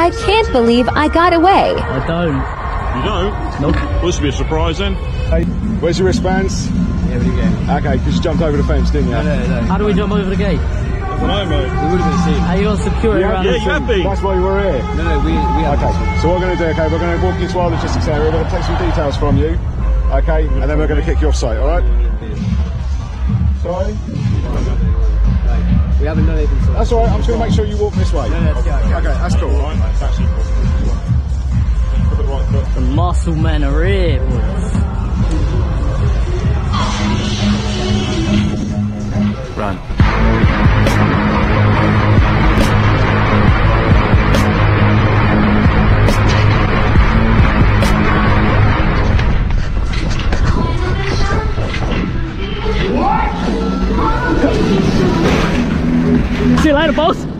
I can't believe I got away. I don't. You don't? Nope. Well, this would be a surprise then. Hey, where's your wristbands? Yeah, what do? Okay, because you jumped over the fence, didn't you? No, no, no. How do we jump over the gate? I don't mate. We would have been seen. Are you gonna secure it Yeah, around yeah, the you have been. That's why you were here. No, no, we, we have Okay, this so what we're going to do, okay, we're going to walk you to our logistics area, we're going to take some details from you, okay, and then we're going to kick you off site, alright? Sorry? We haven't done anything so That's alright, I'm just going to make sure you walk this way. No, no, yeah, okay. Okay, muscle men are here, boys. Run. See you later, boss.